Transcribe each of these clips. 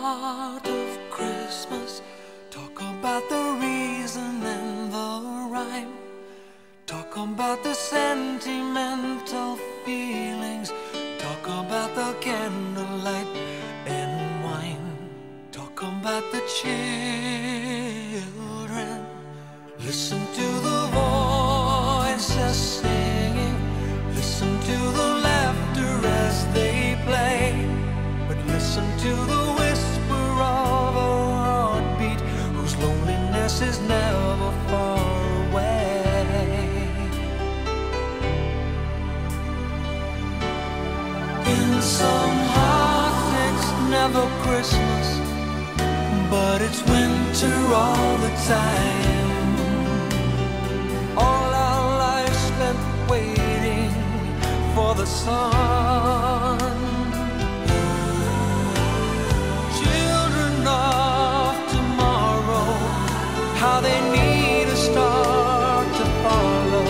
Heart of Christmas. Talk about the reason and the rhyme. Talk about the sentimental feelings. Talk about the candlelight and wine. Talk about the children. Listen to the voices singing. Listen to the laughter as they play. But listen to never Christmas, but it's winter all the time. All our lives spent waiting for the sun. Children of tomorrow, how they need a star to follow.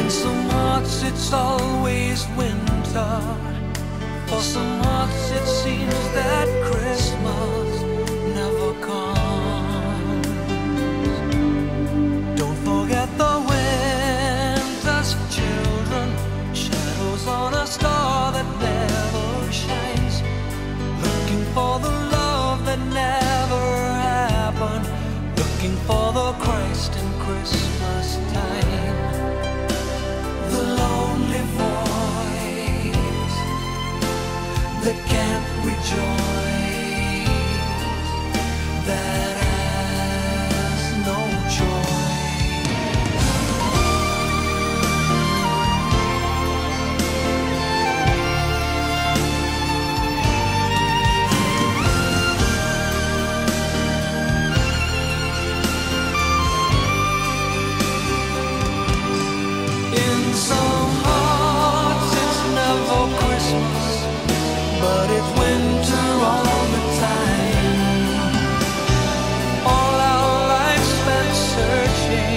In some hearts, it's always winter. For some seems that that can't rejoice.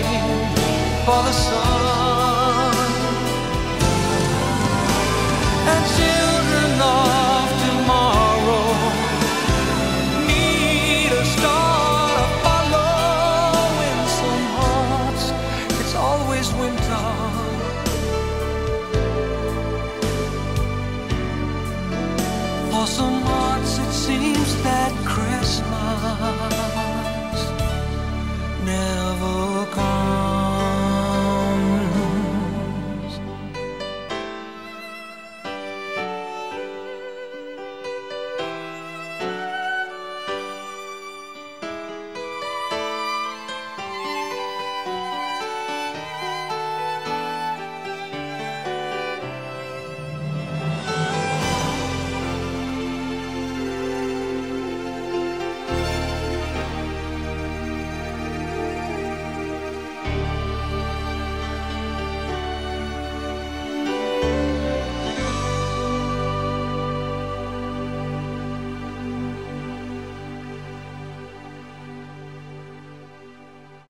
for the sun. And children of tomorrow need a star to follow. In some hearts, it's always winter. For some hearts, it seems that Christmas never comes.